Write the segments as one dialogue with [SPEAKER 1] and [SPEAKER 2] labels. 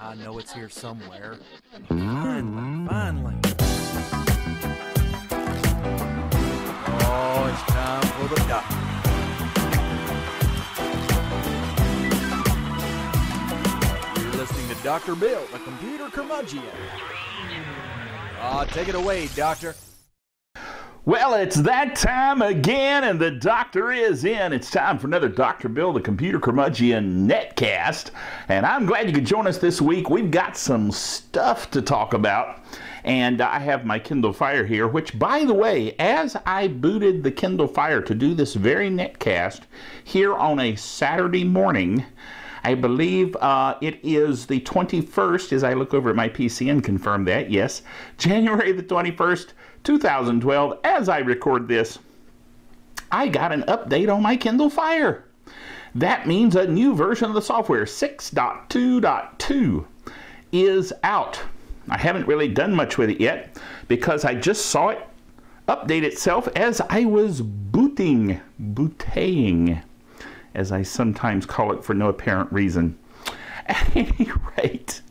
[SPEAKER 1] I know it's here somewhere. Finally, finally. Oh, it's time for the doctor. You're listening to Dr. Bill, the computer curmudgeon. Ah, take it away, Doctor.
[SPEAKER 2] Well, it's that time again, and the doctor is in. It's time for another Dr. Bill, the Computer Curmudgeon netcast. And I'm glad you could join us this week. We've got some stuff to talk about. And I have my Kindle Fire here, which, by the way, as I booted the Kindle Fire to do this very netcast here on a Saturday morning, I believe uh, it is the 21st, as I look over at my PC and confirm that, yes, January the 21st, 2012, as I record this, I got an update on my Kindle Fire. That means a new version of the software, 6.2.2, is out. I haven't really done much with it yet because I just saw it update itself as I was booting, booting as I sometimes call it for no apparent reason. At any rate,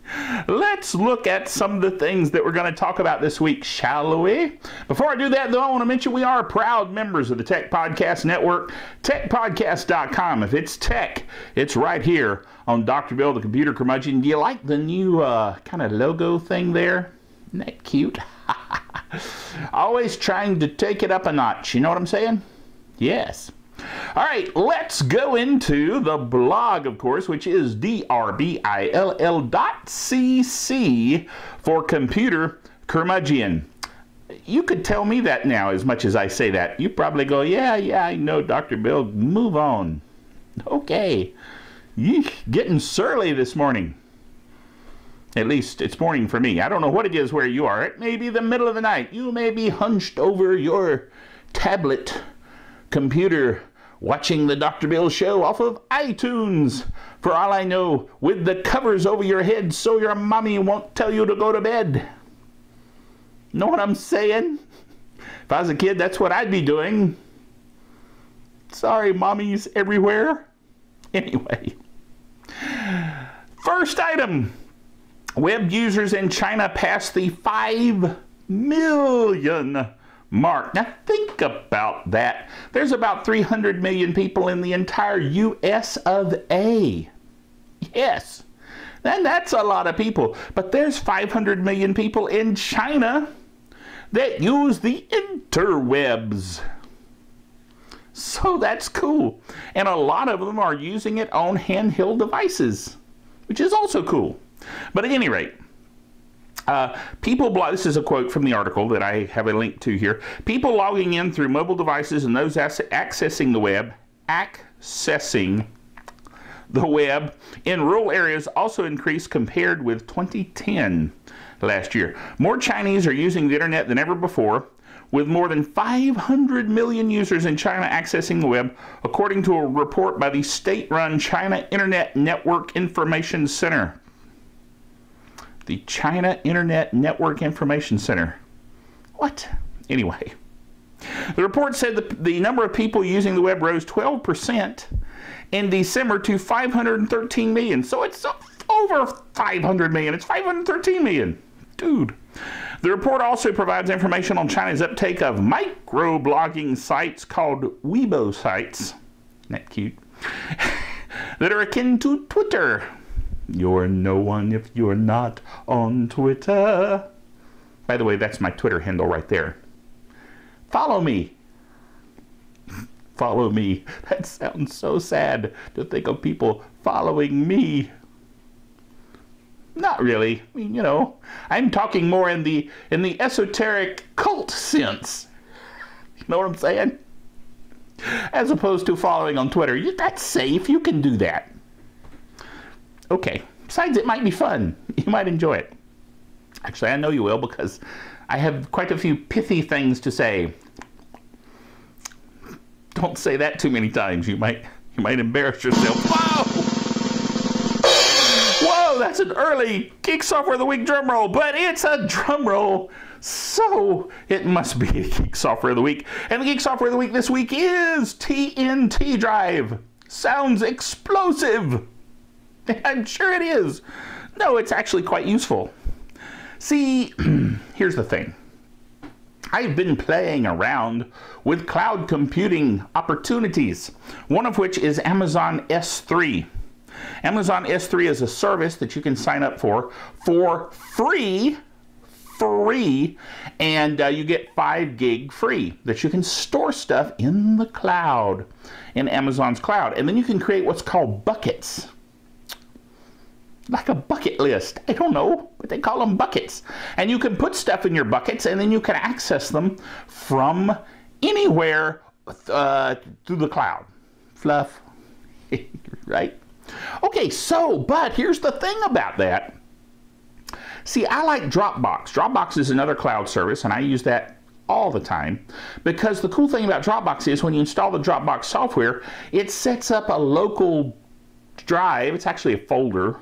[SPEAKER 2] let's look at some of the things that we're going to talk about this week, shall we? Before I do that, though, I want to mention we are proud members of the Tech Podcast Network, techpodcast.com. If it's tech, it's right here on Dr. Bill, the computer curmudgeon. Do you like the new uh, kind of logo thing there? Isn't that cute? Always trying to take it up a notch. You know what I'm saying? Yes. All right, let's go into the blog, of course, which is drbill.cc for computer curmudgeon. You could tell me that now as much as I say that. You probably go, yeah, yeah, I know, Dr. Bill, move on. Okay. Yeesh, getting surly this morning. At least it's morning for me. I don't know what it is where you are. It may be the middle of the night. You may be hunched over your tablet computer watching the Dr. Bill show off of iTunes. For all I know, with the covers over your head so your mommy won't tell you to go to bed. Know what I'm saying? If I was a kid, that's what I'd be doing. Sorry, mommies everywhere. Anyway, first item web users in China passed the 5 million mark. Now think about that. There's about 300 million people in the entire US of A. Yes. And that's a lot of people. But there's 500 million people in China that use the interwebs. So that's cool. And a lot of them are using it on handheld devices, which is also cool. But at any rate, uh, people, this is a quote from the article that I have a link to here. People logging in through mobile devices and those accessing the web, accessing the web in rural areas also increased compared with 2010 last year. More Chinese are using the internet than ever before, with more than 500 million users in China accessing the web, according to a report by the state run China Internet Network Information Center the China Internet Network Information Center. What? Anyway, the report said that the number of people using the web rose 12% in December to 513 million. So it's over 500 million. It's 513 million. Dude. The report also provides information on China's uptake of microblogging sites called Weibo sites. Isn't that cute? that are akin to Twitter. You're no one if you're not on Twitter. By the way, that's my Twitter handle right there. Follow me. Follow me. That sounds so sad to think of people following me. Not really. I mean, you know, I'm talking more in the in the esoteric cult sense. You know what I'm saying? As opposed to following on Twitter. That's safe. You can do that. Okay. Besides, it might be fun. You might enjoy it. Actually, I know you will because I have quite a few pithy things to say. Don't say that too many times. You might you might embarrass yourself. Whoa! Whoa, that's an early Geek Software of the Week drum roll, but it's a drum roll, so it must be Geek Software of the Week. And the Geek Software of the Week this week is TNT Drive. Sounds explosive. I'm sure it is. No, it's actually quite useful. See, here's the thing. I've been playing around with cloud computing opportunities, one of which is Amazon S3. Amazon S3 is a service that you can sign up for for free free and uh, you get 5 gig free that you can store stuff in the cloud in Amazon's cloud and then you can create what's called buckets like a bucket list. I don't know, but they call them buckets. And you can put stuff in your buckets and then you can access them from anywhere uh, through the cloud. Fluff, right? Okay, so, but here's the thing about that. See, I like Dropbox. Dropbox is another cloud service, and I use that all the time because the cool thing about Dropbox is when you install the Dropbox software, it sets up a local drive. It's actually a folder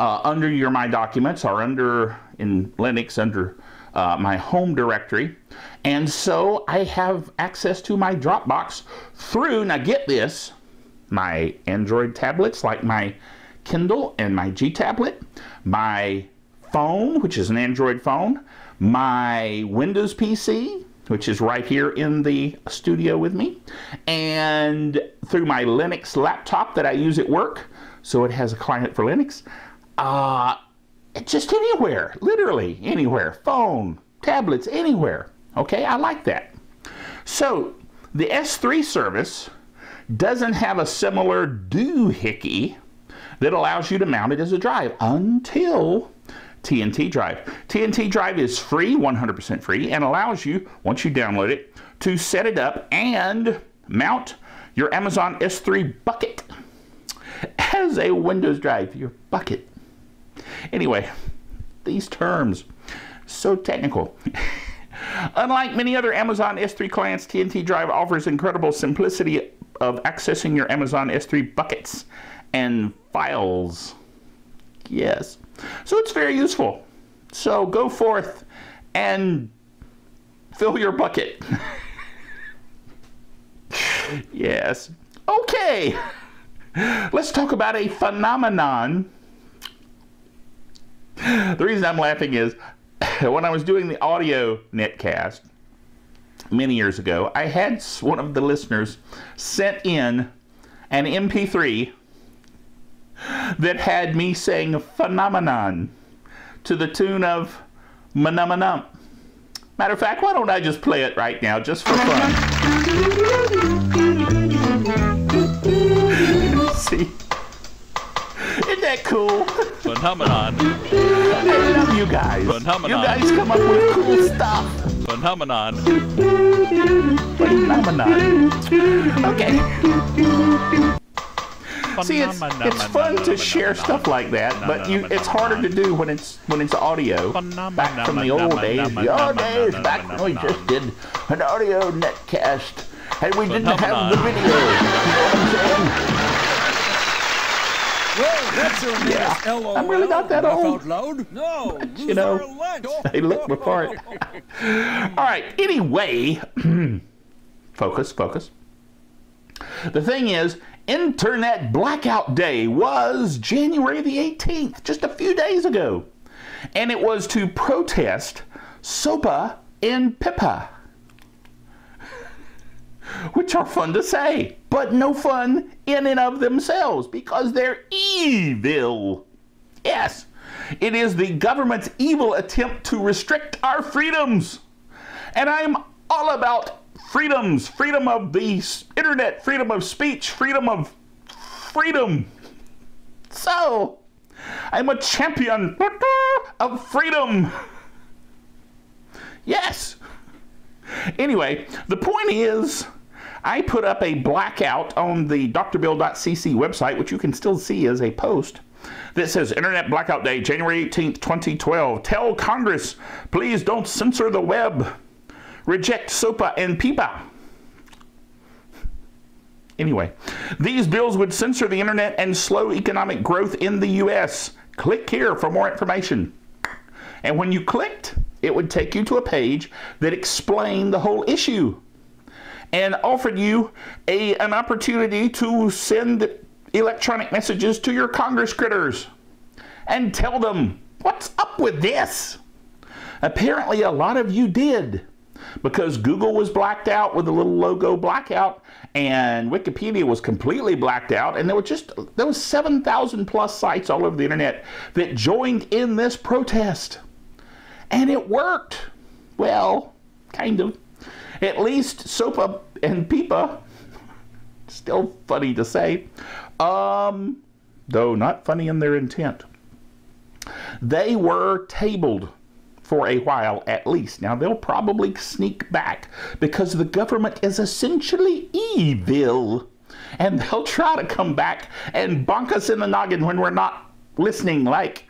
[SPEAKER 2] uh, under your My Documents or under in Linux under uh, my home directory. And so I have access to my Dropbox through, now get this, my Android tablets like my Kindle and my G tablet, my phone, which is an Android phone, my Windows PC, which is right here in the studio with me, and through my Linux laptop that I use at work, so it has a client for Linux. Uh, just anywhere, literally anywhere, phone, tablets, anywhere. Okay, I like that. So the S3 service doesn't have a similar doohickey that allows you to mount it as a drive until TNT Drive. TNT Drive is free, 100% free, and allows you, once you download it, to set it up and mount your Amazon S3 bucket as a Windows drive, your bucket. Anyway, these terms, so technical. Unlike many other Amazon S3 clients, TNT Drive offers incredible simplicity of accessing your Amazon S3 buckets and files. Yes. So it's very useful. So go forth and fill your bucket. yes. Okay. Let's talk about a phenomenon. The reason I'm laughing is when I was doing the audio netcast many years ago, I had one of the listeners sent in an MP3 that had me saying phenomenon to the tune of Manamanum. Matter of fact, why don't I just play it right now just for fun? See? Isn't that cool?
[SPEAKER 1] Phenomenon.
[SPEAKER 2] Love you guys.
[SPEAKER 1] Phenomenon.
[SPEAKER 2] You guys come up with cool stuff.
[SPEAKER 1] Phenomenon.
[SPEAKER 2] Phenomenon. Okay. See, it's, it's fun to share stuff like that, but you, it's harder to do when it's when it's audio. Back from the old days, the old days, back when we just did an audio netcast and we didn't have the video. You know what I'm saying?
[SPEAKER 3] Well, that's your
[SPEAKER 2] Yeah.
[SPEAKER 3] yeah. LOL.
[SPEAKER 2] I'm really not that old.
[SPEAKER 3] out loud? No.
[SPEAKER 2] You know, They look before it. All right. Anyway, focus, focus. The thing is, Internet Blackout Day was January the 18th, just a few days ago. And it was to protest SOPA and PIPA, which are fun to say, but no fun in and of themselves because they're evil. Yes, it is the government's evil attempt to restrict our freedoms. And I'm all about freedoms freedom of the internet, freedom of speech, freedom of freedom. So, I'm a champion of freedom. Yes. Anyway, the point is, I put up a blackout on the drbill.cc website, which you can still see as a post, that says Internet Blackout Day, January 18th, 2012. Tell Congress, please don't censor the web. Reject SOPA and PIPA. Anyway, these bills would censor the internet and slow economic growth in the U.S. Click here for more information. And when you clicked, it would take you to a page that explained the whole issue and offered you a, an opportunity to send electronic messages to your Congress critters and tell them what's up with this. Apparently, a lot of you did because Google was blacked out with a little logo blackout and Wikipedia was completely blacked out and there were just there was 7,000 plus sites all over the internet that joined in this protest. And it worked. Well, kind of. At least SOPA and PIPA still funny to say. Um though not funny in their intent. They were tabled for a while at least. Now, they'll probably sneak back because the government is essentially evil. And they'll try to come back and bonk us in the noggin when we're not listening, like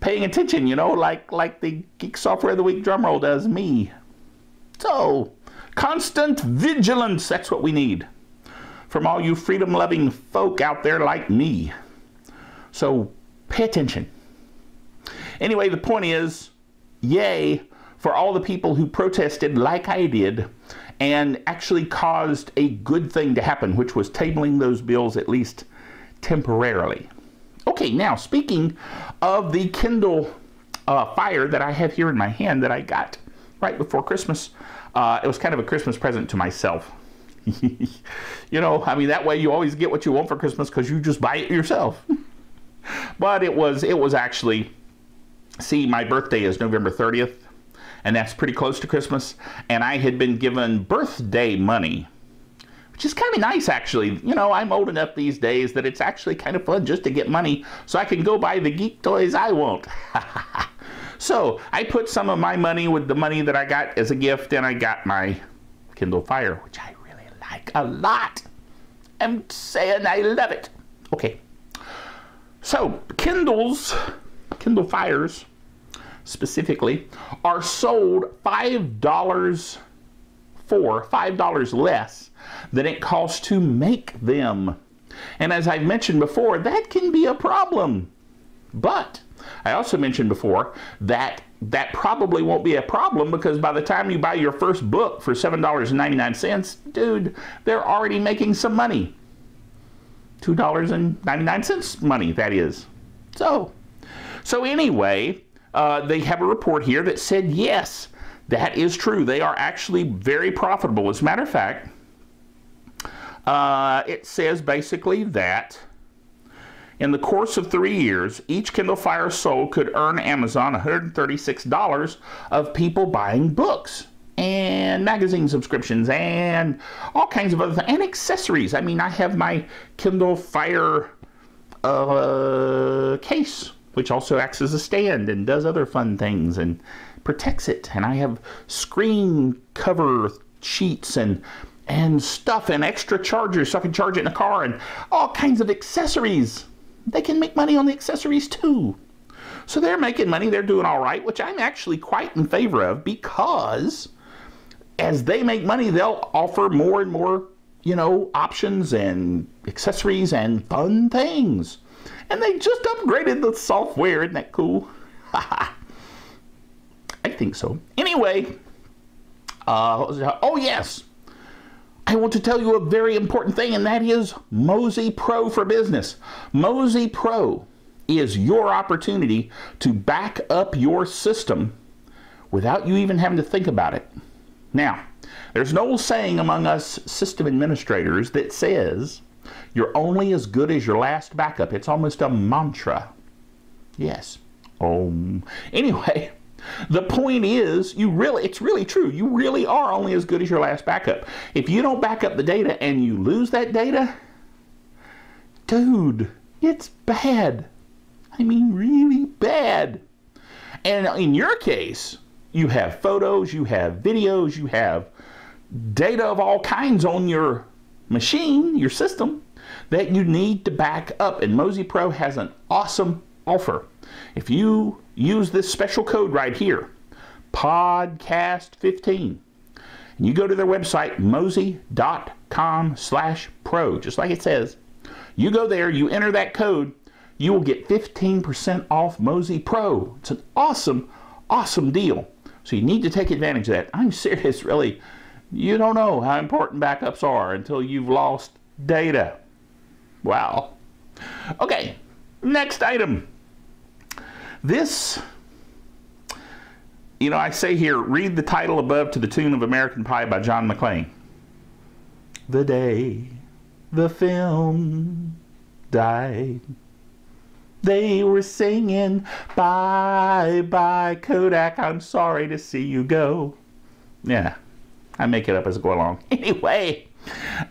[SPEAKER 2] paying attention, you know, like, like the Geek Software of the Week drumroll does me. So, constant vigilance, that's what we need from all you freedom loving folk out there like me. So, pay attention. Anyway, the point is yay for all the people who protested like I did and actually caused a good thing to happen, which was tabling those bills at least temporarily. Okay, now speaking of the Kindle uh, Fire that I have here in my hand that I got right before Christmas, uh, it was kind of a Christmas present to myself. you know, I mean that way you always get what you want for Christmas because you just buy it yourself. but it was it was actually see, my birthday is November 30th, and that's pretty close to Christmas. And I had been given birthday money, which is kind of nice, actually. You know, I'm old enough these days that it's actually kind of fun just to get money so I can go buy the geek toys I want. so I put some of my money with the money that I got as a gift, and I got my Kindle Fire, which I really like a lot. I'm saying I love it. Okay. So, Kindles Kindle Fires specifically are sold $5 for, $5 less than it costs to make them. And as I've mentioned before, that can be a problem. But I also mentioned before that that probably won't be a problem because by the time you buy your first book for $7.99, dude, they're already making some money. $2.99 money, that is. So, so anyway, uh, they have a report here that said yes, that is true. They are actually very profitable. As a matter of fact, uh, it says basically that in the course of three years, each Kindle Fire sold could earn Amazon $136 of people buying books and magazine subscriptions and all kinds of other things and accessories. I mean, I have my Kindle Fire uh, case which also acts as a stand and does other fun things and protects it. And I have screen cover sheets and and stuff and extra chargers so I can charge it in a car and all kinds of accessories. They can make money on the accessories too. So they're making money, they're doing all right, which I'm actually quite in favor of because as they make money, they'll offer more and more, you know, options and accessories and fun things. And they just upgraded the software. Isn't that cool? I think so. Anyway, uh, oh yes, I want to tell you a very important thing, and that is Mozy Pro for Business. Mozy Pro is your opportunity to back up your system without you even having to think about it. Now, there's an old saying among us system administrators that says you're only as good as your last backup. It's almost a mantra. Yes. Um. Anyway, the point is, you really, it's really true. You really are only as good as your last backup. If you don't back up the data and you lose that data, dude, it's bad. I mean, really bad. And in your case, you have photos, you have videos, you have data of all kinds on your machine, your system, that you need to back up. And Mozy Pro has an awesome offer. If you use this special code right here, podcast15, and you go to their website, mozy.com slash pro, just like it says, you go there, you enter that code, you will get 15% off Mozy Pro. It's an awesome, awesome deal. So you need to take advantage of that. I'm serious, really. You don't know how important backups are until you've lost data. Wow. Okay, next item. This, you know, I say here, read the title above to the tune of American Pie by Don McLean. The day the film died. They were singing, Bye bye, Kodak, I'm sorry to see you go. Yeah, I make it up as I go along. Anyway,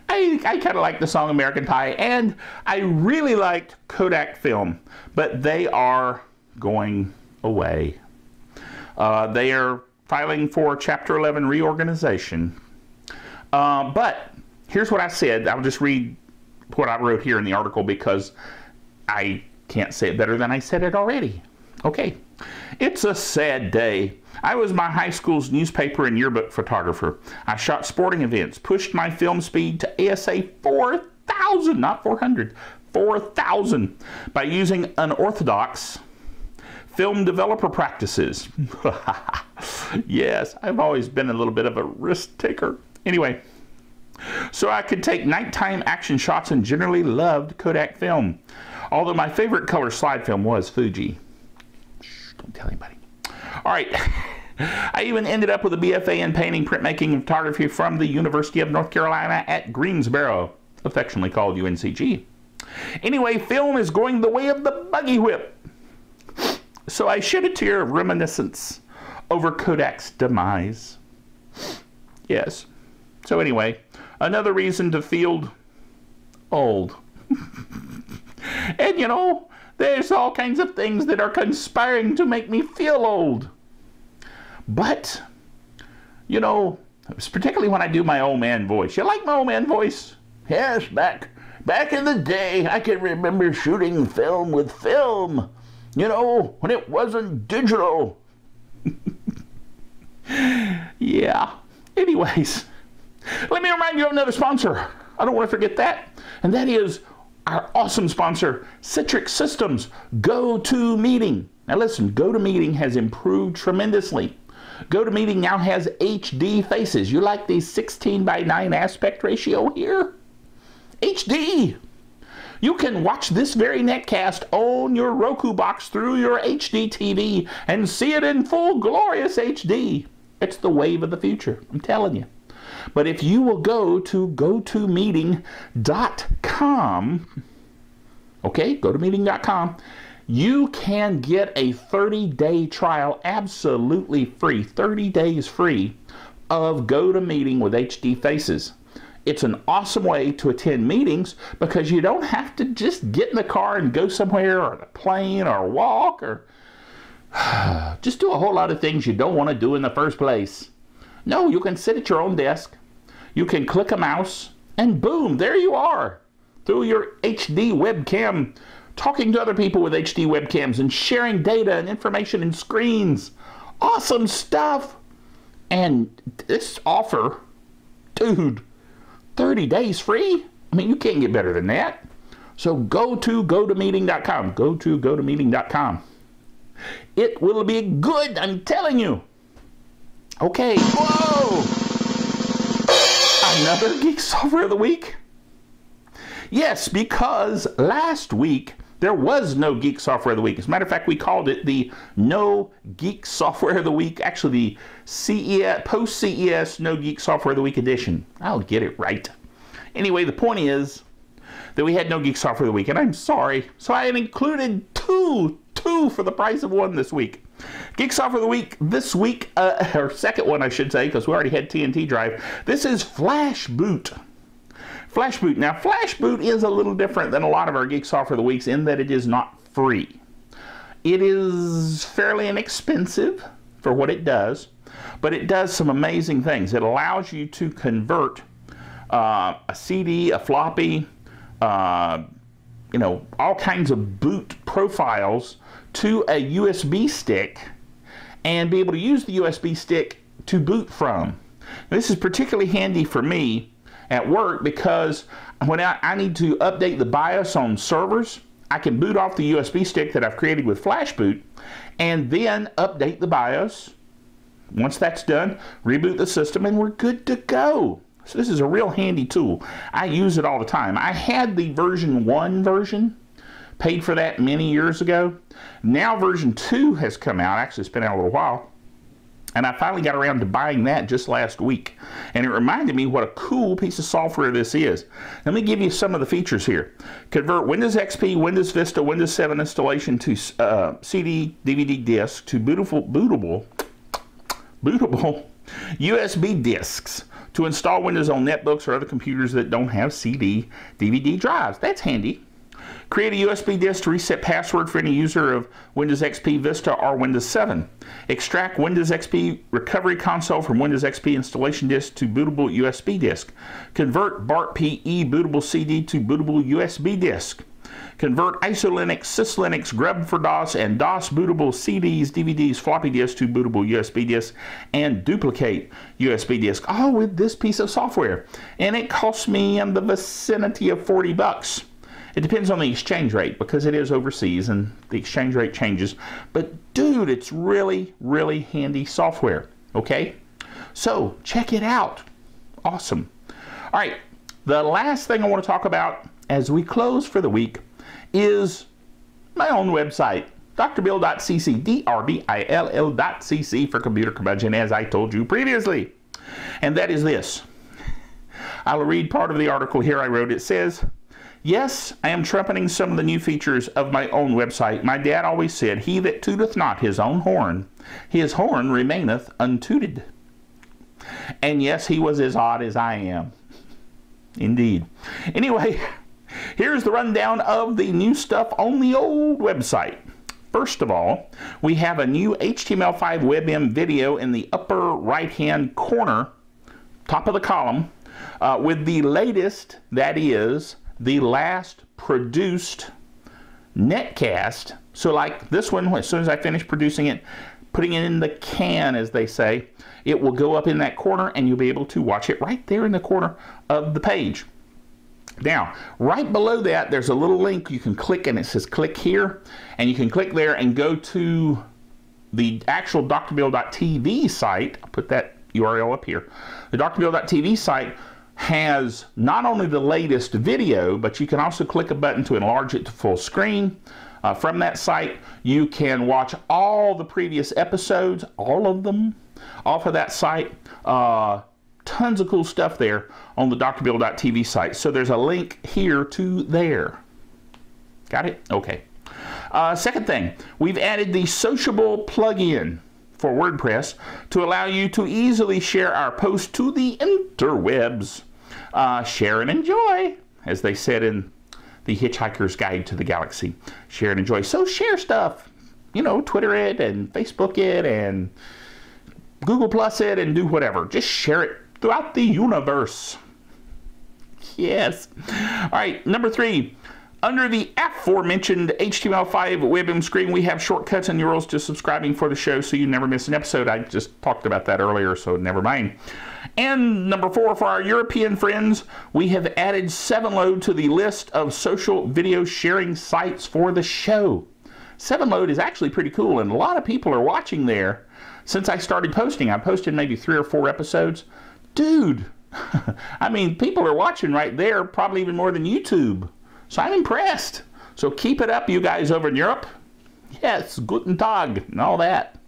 [SPEAKER 2] I, I kind of like the song American Pie, and I really liked Kodak Film, but they are going away. Uh, they are filing for Chapter 11 reorganization. Uh, but here's what I said. I'll just read what I wrote here in the article because I can't say it better than I said it already. Okay. It's a sad day. I was my high school's newspaper and yearbook photographer. I shot sporting events, pushed my film speed to ASA 4,000, not 400, 4,000 by using unorthodox film developer practices. yes, I've always been a little bit of a risk taker. Anyway, so I could take nighttime action shots and generally loved Kodak film. Although my favorite color slide film was Fuji. Shh, don't tell anybody. All right. I even ended up with a BFA in painting, printmaking, and photography from the University of North Carolina at Greensboro, affectionately called UNCG. Anyway, film is going the way of the buggy whip. So I shed a tear of reminiscence over Kodak's demise. Yes. So anyway, another reason to feel old. and you know, there's all kinds of things that are conspiring to make me feel old. But, you know, particularly when I do my old man voice. You like my old man voice?
[SPEAKER 3] Yes, back back in the day, I can remember shooting film with film. You know, when it wasn't digital.
[SPEAKER 2] yeah. Anyways, let me remind you of another sponsor. I don't want to forget that. And that is our awesome sponsor, Citrix Systems GoToMeeting. Now listen, GoToMeeting has improved tremendously. GoToMeeting now has HD faces. You like the 16 by 9 aspect ratio here? HD! You can watch this very netcast on your Roku box through your HD TV and see it in full glorious HD. It's the wave of the future, I'm telling you. But if you will go to gotomeeting.com, okay, gotomeeting.com, you can get a 30 day trial absolutely free, 30 days free of GoToMeeting with HD Faces. It's an awesome way to attend meetings because you don't have to just get in the car and go somewhere or the plane or walk or just do a whole lot of things you don't want to do in the first place. No, you can sit at your own desk, you can click a mouse, and boom, there you are through your HD webcam, talking to other people with HD webcams and sharing data and information and screens. Awesome stuff. And this offer, dude, 30 days free? I mean, you can't get better than that. So go to gotomeeting.com. Go to gotomeeting.com. It will be good, I'm telling you. Okay, whoa! Another Geek Software of the Week? Yes, because last week there was no Geek Software of the Week. As a matter of fact, we called it the No Geek Software of the Week, actually the CES, post CES No Geek Software of the Week edition. I'll get it right. Anyway, the point is that we had no Geek Software of the Week, and I'm sorry. So I included two, two for the price of one this week. Geek Software of the Week this week, uh, or second one I should say, because we already had TNT Drive. This is Flash Boot. Flash Boot. Now, Flash Boot is a little different than a lot of our Geek Software of the Weeks in that it is not free. It is fairly inexpensive for what it does, but it does some amazing things. It allows you to convert uh, a CD, a floppy, uh, you know, all kinds of boot profiles to a USB stick and be able to use the USB stick to boot from. This is particularly handy for me at work because when I, I, need to update the BIOS on servers, I can boot off the USB stick that I've created with Flashboot and then update the BIOS. Once that's done, reboot the system and we're good to go. So this is a real handy tool. I use it all the time. I had the version 1 version paid for that many years ago. Now version 2 has come out. Actually, it's been out a little while. And I finally got around to buying that just last week. And it reminded me what a cool piece of software this is. Let me give you some of the features here. Convert Windows XP, Windows Vista, Windows 7 installation to uh, CD, DVD disc to bootable, bootable, bootable USB discs to install Windows on netbooks or other computers that don't have CD, DVD drives. That's handy. Create a USB disk to reset password for any user of Windows XP Vista or Windows 7. Extract Windows XP recovery console from Windows XP installation disk to bootable USB disk. Convert BART PE bootable CD to bootable USB disk. Convert ISO ISOLinux, SysLinux, Grub for DOS, and DOS bootable CDs, DVDs, floppy disks to bootable USB disks, and duplicate USB disk, all with this piece of software. And it costs me in the vicinity of 40 bucks. It depends on the exchange rate because it is overseas and the exchange rate changes. But dude, it's really, really handy software. Okay? So check it out. Awesome. All right. The last thing I want to talk about as we close for the week is my own website, drbill.cc, D-R-B-I-L-L.cc for computer curmudgeon, as I told you previously. And that is this. I'll read part of the article here I wrote. It says, Yes, I am trumpeting some of the new features of my own website. My dad always said, He that tooteth not his own horn, his horn remaineth untooted. And yes, he was as odd as I am. Indeed. Anyway, here's the rundown of the new stuff on the old website. First of all, we have a new HTML5 WebM video in the upper right-hand corner, top of the column, uh, with the latest, that is, the last produced netcast. So like this one, as soon as I finish producing it, putting it in the can, as they say, it will go up in that corner and you'll be able to watch it right there in the corner of the page. Now, right below that, there's a little link you can click and it says click here. And you can click there and go to the actual drbill.tv site. I'll put that URL up here. The drbill.tv site has not only the latest video, but you can also click a button to enlarge it to full screen. Uh, from that site, you can watch all the previous episodes, all of them, off of that site. Uh, tons of cool stuff there on the drbill.tv site. So there's a link here to there. Got it? Okay. Uh, second thing, we've added the Sociable plugin for WordPress to allow you to easily share our posts to the interwebs. Uh, share and enjoy, as they said in the Hitchhiker's Guide to the Galaxy. Share and enjoy. So share stuff. You know, Twitter it and Facebook it and Google Plus it and do whatever. Just share it throughout the universe. Yes. All right, number three. Under the aforementioned HTML5 WebM screen, we have shortcuts and URLs to subscribing for the show so you never miss an episode. I just talked about that earlier, so never mind. And number four, for our European friends, we have added Sevenload to the list of social video sharing sites for the show. Sevenload is actually pretty cool, and a lot of people are watching there. Since I started posting, I posted maybe three or four episodes. Dude, I mean, people are watching right there, probably even more than YouTube. So I'm impressed. So keep it up, you guys over in Europe. Yes, guten Tag and all that.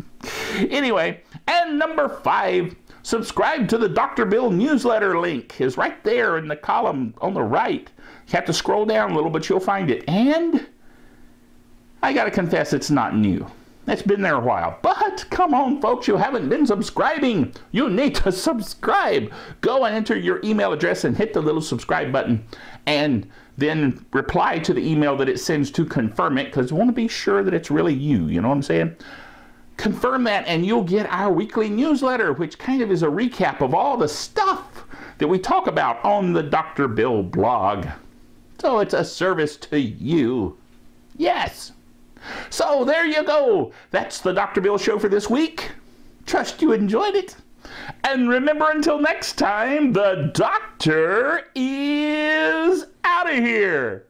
[SPEAKER 2] anyway, and number five, subscribe to the Dr. Bill newsletter link is right there in the column on the right. You have to scroll down a little, but you'll find it. And I got to confess, it's not new. It's been there a while. But come on, folks, you haven't been subscribing. You need to subscribe. Go and enter your email address and hit the little subscribe button and then reply to the email that it sends to confirm it because we want to be sure that it's really you. You know what I'm saying? Confirm that and you'll get our weekly newsletter, which kind of is a recap of all the stuff that we talk about on the Dr. Bill blog. So it's a service to you. Yes. So there you go. That's the Dr. Bill Show for this week. Trust you enjoyed it. And remember, until next time, the doctor is out of here.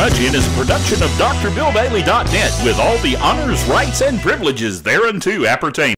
[SPEAKER 2] Curmudgeon, is a production of drbillbailey.net with all the honors, rights, and privileges thereunto appertain.